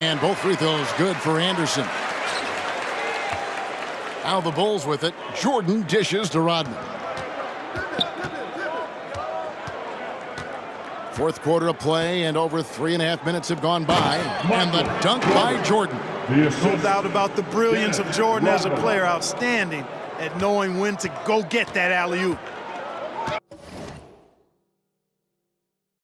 And both free throws good for Anderson. Now the Bulls with it. Jordan dishes to Rodman. Fourth quarter of play and over three and a half minutes have gone by. And the dunk by Jordan. No doubt about the brilliance of Jordan as a player. Outstanding at knowing when to go get that alley-oop.